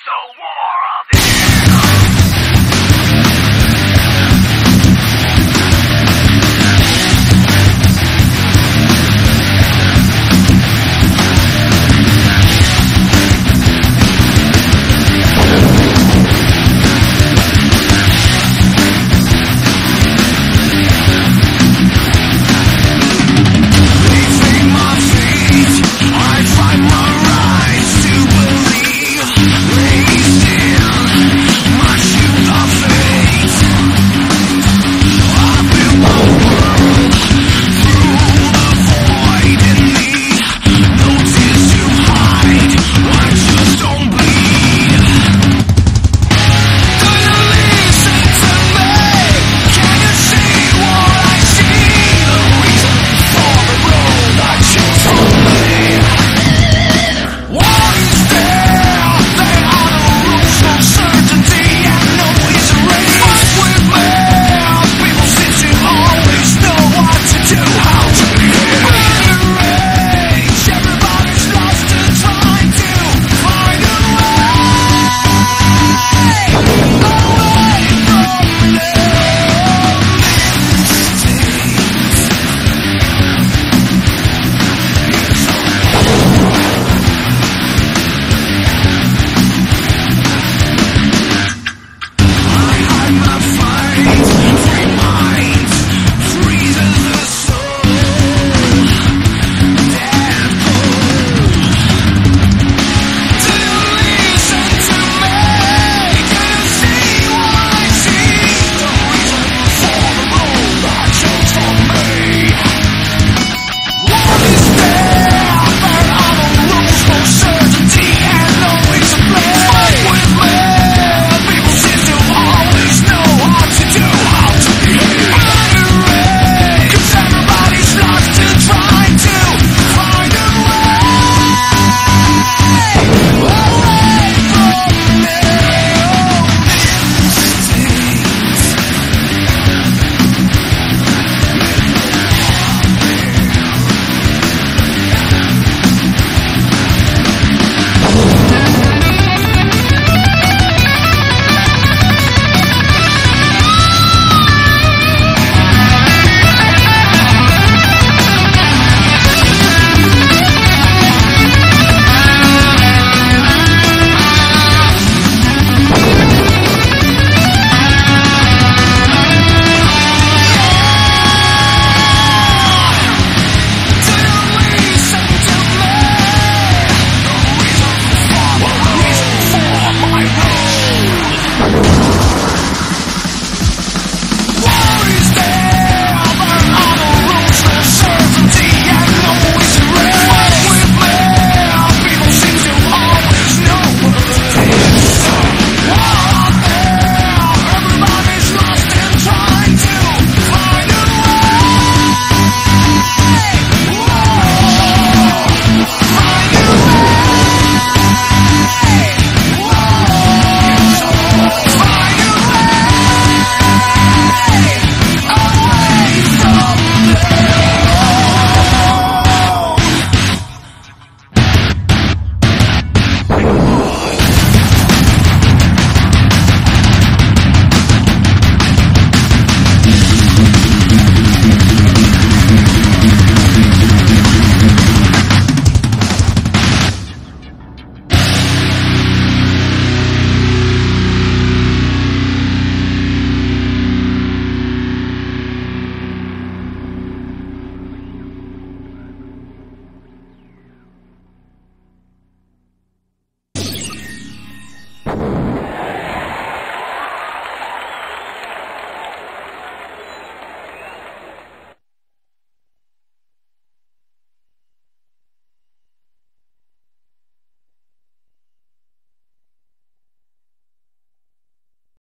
It's a war of